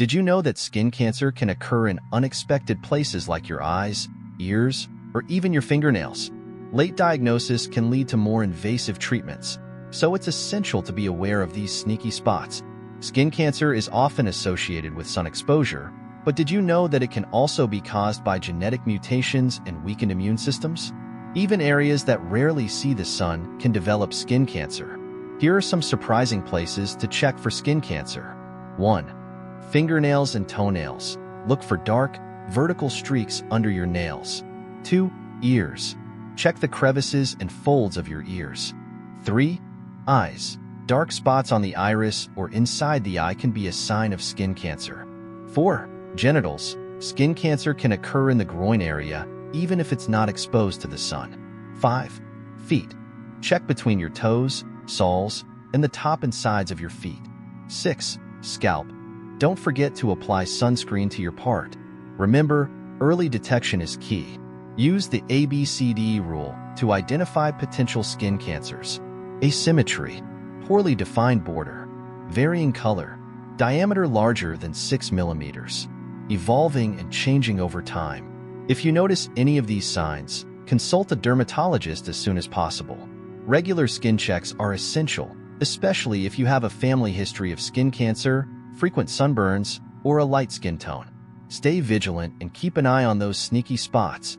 Did you know that skin cancer can occur in unexpected places like your eyes, ears, or even your fingernails? Late diagnosis can lead to more invasive treatments, so it's essential to be aware of these sneaky spots. Skin cancer is often associated with sun exposure, but did you know that it can also be caused by genetic mutations and weakened immune systems? Even areas that rarely see the sun can develop skin cancer. Here are some surprising places to check for skin cancer. 1. Fingernails and toenails. Look for dark, vertical streaks under your nails. 2. Ears. Check the crevices and folds of your ears. 3. Eyes. Dark spots on the iris or inside the eye can be a sign of skin cancer. 4. Genitals. Skin cancer can occur in the groin area, even if it's not exposed to the sun. 5. Feet. Check between your toes, soles, and the top and sides of your feet. 6. Scalp. Don't forget to apply sunscreen to your part. Remember, early detection is key. Use the ABCD rule to identify potential skin cancers. Asymmetry, poorly defined border, varying color, diameter larger than 6 millimeters, evolving and changing over time. If you notice any of these signs, consult a dermatologist as soon as possible. Regular skin checks are essential, especially if you have a family history of skin cancer, frequent sunburns, or a light skin tone. Stay vigilant and keep an eye on those sneaky spots